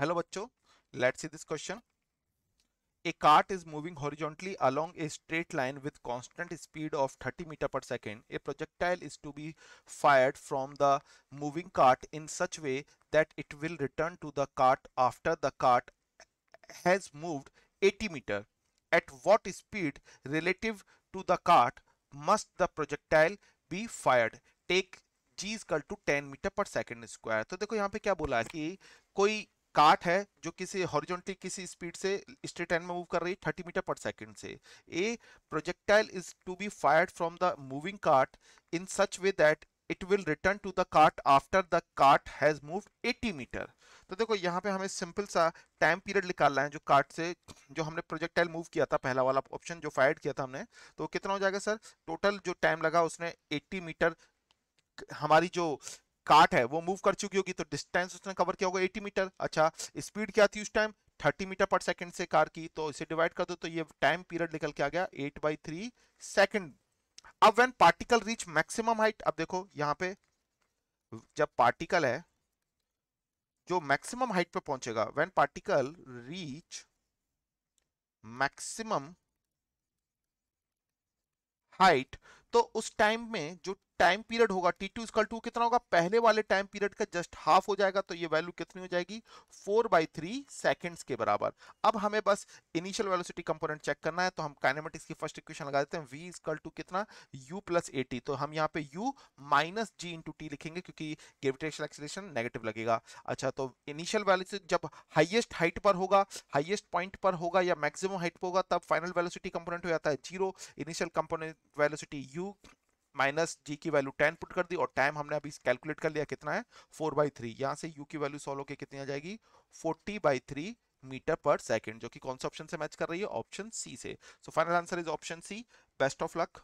Hello बच्चों. Let's see this question a cart is moving horizontally along a straight line with constant speed of 30 metre per second a projectile is to be fired from the moving cart in such way that it will return to the cart after the cart has moved 80 metre at what speed relative to the cart must the projectile be fired take g is equal to ten metre per second square तो देखो यहाँ पे क्या बोला है कि कोई काट है जो किसी हॉरिजॉन्टली किसी स्पीड से स्ट्रेट लाइन में मूव कर रही है 30 मीटर पर सेकंड से। A projectile is to be fired from the moving cart in such way that it will return to the cart after the cart has moved 80 metre तो देखो, यहाँ पे हमें सिंपल सा टाइम पीरियड निकालना है जो कार्ट से, जो हमने प्रोजेक्टाइल मूव किया था, पहला वाला ऑप्शन जो फायर किया था हमने। तो कितना हो जाएगा सर टोटल जो टाइम लगा उसने 80 मीटर हमारी जो काट है, वो मूव कर चुकी होगी तो डिस्टेंस उसने कवर किया होगा 80 मीटर अच्छा स्पीड क्या थी उस टाइम 30 मीटर पर सेकंड से कार की तो इसे डिवाइड कर दो तो ये टाइम पीरियड निकल के आ गया 8 बाई थ्री सेकेंड अब when particle reach maximum height अब देखो, यहाँ पे जब पार्टिकल है, जो मैक्सिमम हाइट पे पहुंचेगा when particle reach maximum height तो उस टाइम में जो टाइम पीरियड होगा टी टू स्कल टू कितना होगा? पहले वाले टाइम पीरियड का जस्ट हाफ़ हो जाएगा तो ये वैल्यू कितनी हो जाएगी? फोर बाई थ्री सेकेंड्स के बराबर। अब हमें बस इनिशियल वेलोसिटी कंपोनेंट चेक करना है तो हम काइनेमेटिक्स की फ़र्स्ट इक्वेशन लगा देते हैं। वी स्कल टू कितना? U प्लस ए तो हम यहाँ पे u minus g into t लिखेंगे, क्योंकि ग्रेविटेशनल एक्सीलरेशन नेगेटिव लगेगा। अच्छा तो इनिशियल वेलोसिटी जब हाइएस्ट हाइट पर होगा हाइएस्ट पॉइंट पर होगा या मैक्सिमम हाइट पर होगा, तब फाइनल वेलोसिटी कंपोनेंट हो जाता है zero initial component velocity u minus g की वैल्यू टेन पुट कर दी और टाइम हमने अभी कैलकुलेट कर लिया कितना है? Four by three. यहाँ से यू की वैल्यू सॉल्व होकर कितनी आ जाएगी? Forty by three metre per second, जो कि कौन से ऑप्शन से मैच कर रही है? ऑप्शन सी से। So final answer is option C best of luck